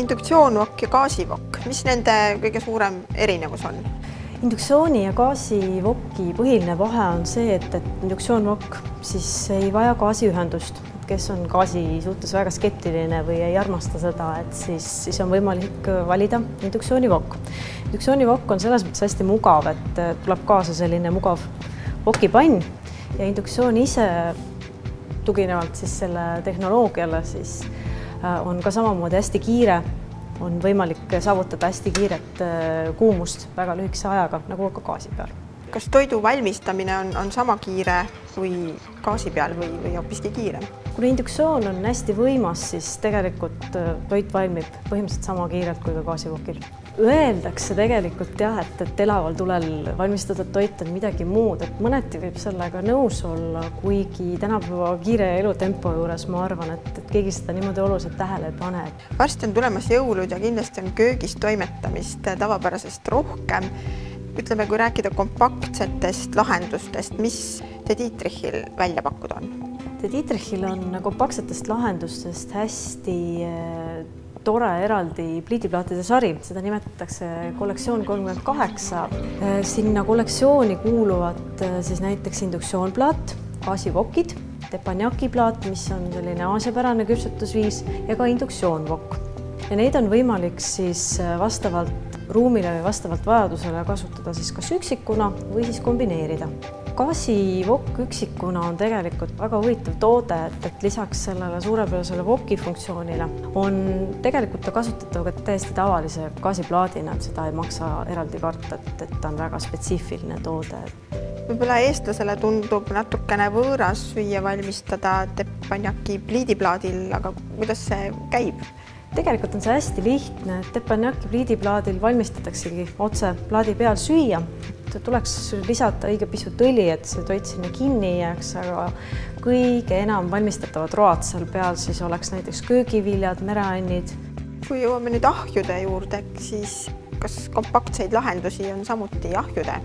induktsioonvokk ja gaasivokk, mis nende kõige suurem erinevus on? induktsiooni ja gaasivoki põhiline vahe on see, et, et induktsioonvokk siis ei vaja gaasiühendust, kes on gaasi suhtes väga skeptiline või ei armasta seda, et siis, siis on võimalik valida induktsioonivokk. induktsioonivokk on selles mõttes hästi mugav, et tuleb kaasa selline mugav vokipann ja induktsioon ise tuginevalt siis selle tehnoloogiale siis on ka samamoodi hästi kiire on võimalik saavutada hästi kiiret äh, kuumust väga lühikese ajaga, nagu ka gaasi peal. kas toidu valmistamine on, on sama kiire kui gaasi peal või, või hoopiski kiirem? kuna induktsioon on hästi võimas, siis tegelikult äh, toit valmib põhimõtteliselt sama kiirelt kui ka gaasivokil Öeldakse tegelikult jah, et, et elaval tulel valmistatud toit on midagi muud, et mõneti võib sellega nõus olla, kuigi tänapäeva kiire elutempo juures ma arvan, et, et keegi seda niimoodi oluliselt tähele ei pane. varsti on tulemas jõulud ja kindlasti on köögis toimetamist tavapärasest rohkem. ütleme, kui rääkida kompaktsetest lahendustest, mis De Dietrichil välja pakkuda on? Dietrichil on kompaktsetest lahendustest hästi tore eraldi pliidiplaatide sari, seda nimetatakse kollektsioon kolmkümmend kaheksa. sinna kollektsiooni kuuluvad äh, siis näiteks induktsioonplaat, gaasivokid, teppanyaki plaat, mis on selline aasiapärane küpsetusviis ja ka induktsioonvokk. ja neid on võimalik siis äh, vastavalt ruumile või vastavalt vajadusele kasutada siis kas üksikuna või siis kombineerida gaasivokk üksikuna on tegelikult väga huvitav toode, et, et lisaks sellele suurepärasele voki funktsioonile on tegelikult ta kasutatav ka täiesti tavalise gaasiplaadina, et seda ei maksa eraldi karta, et, et ta on väga spetsiifiline toode. võib-olla eestlasele tundub natukene võõras süüa valmistada teppanyaki pliidiplaadil, aga kuidas see käib? tegelikult on see hästi lihtne, teppanyaki pliidiplaadil valmistataksegi otse plaadi peal süüa tuleks lisada õige pisut õli, et see toit sinna kinni ei jääks, aga kõige enam valmistatavad road seal peal siis oleks näiteks köögiviljad, mereannid. kui jõuame nüüd ahjude juurde, siis kas kompaktseid lahendusi on samuti ahjude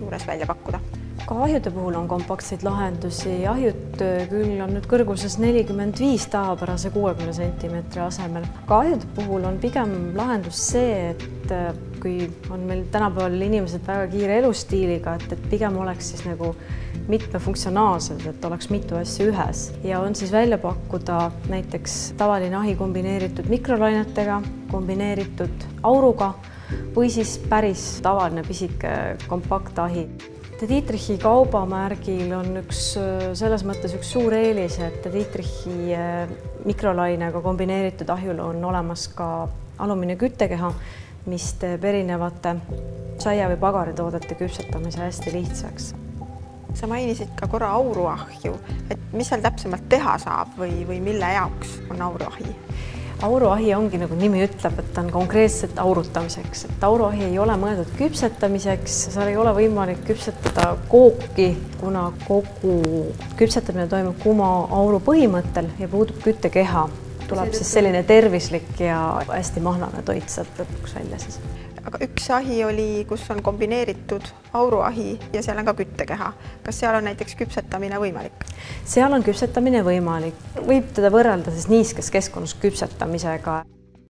juures välja pakkuda? ka ahjude puhul on kompaktseid lahendusi, ahjud küll on nüüd kõrguses nelikümmend viis tavapärase kuuekümne sentimeetri asemel, aga ahjude puhul on pigem lahendus see, et äh, kui on meil tänapäeval inimesed väga kiire elustiiliga, et, et pigem oleks siis nagu mitmefunktsionaalsed, et oleks mitu asja ühes. Ja on siis välja pakkuda näiteks tavaline ahi kombineeritud mikrolainetega, kombineeritud auruga või siis päris tavaline pisike kompaktahi De Dietrichi kaubamärgil on üks selles mõttes üks suur eelis, et De Dietrichi eh, mikrolainega kombineeritud ahjul on olemas ka alumiine küttekeha, mis teeb erinevate saia- või pagaritoodete küpsetamise hästi lihtsaks. sa mainisid ka korra auruahju, et mis seal täpsemalt teha saab või, või mille jaoks on auruahi? auruahi ongi nagu nimi ütleb, et ta on konkreetselt aurutamiseks, et auruahi ei ole mõeldud küpsetamiseks, seal ei ole võimalik küpsetada kooki, kuna kogu küpsetamine toimub kuuma auru põhimõttel ja puudub küttekeha. Tuleb siis selline tervislik ja hästi mahlane toit sealt lõpuks välja siis aga üks ahi oli, kus on kombineeritud auruahi ja seal on ka küttekeha. kas seal on näiteks küpsetamine võimalik? seal on küpsetamine võimalik, võib teda võrrelda siis niiskes keskkonnas küpsetamisega